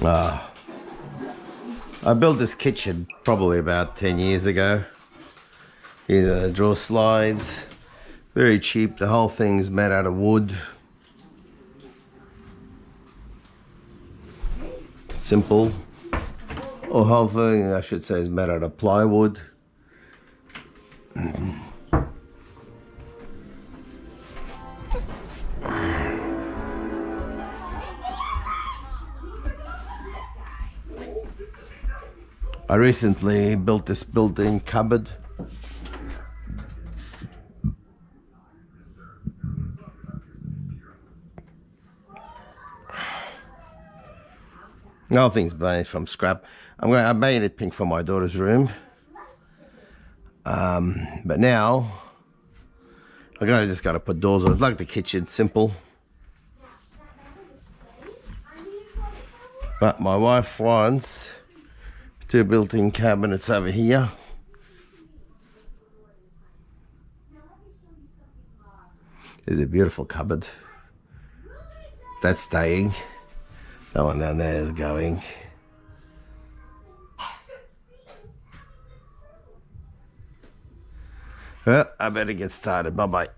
Ah. I built this kitchen probably about 10 years ago. These the drawer slides. Very cheap. The whole thing's made out of wood. Simple. Or whole thing, I should say, is made out of plywood. I recently built this built-in cupboard. Nothing's made from scrap. I'm going. I made it pink for my daughter's room. Um, but now I gotta just gotta put doors on. it. Like the kitchen, simple. But my wife wants two built-in cabinets over here. There's a beautiful cupboard. That's staying. That one down there is going. Well, I better get started. Bye bye.